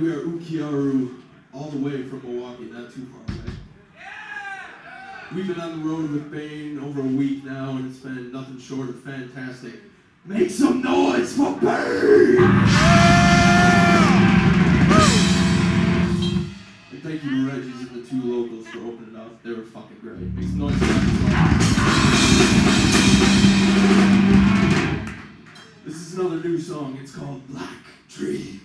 Uhtcearu all the way from Milwaukee, not too far away. We've been on the road with Bane over a week now, and it's been nothing short of fantastic. Make some noise for Bane! And thank you to Reggie's and the two locals for opening up. They were fucking great. Make some noise for. This is another new song. It's called Black Dreams.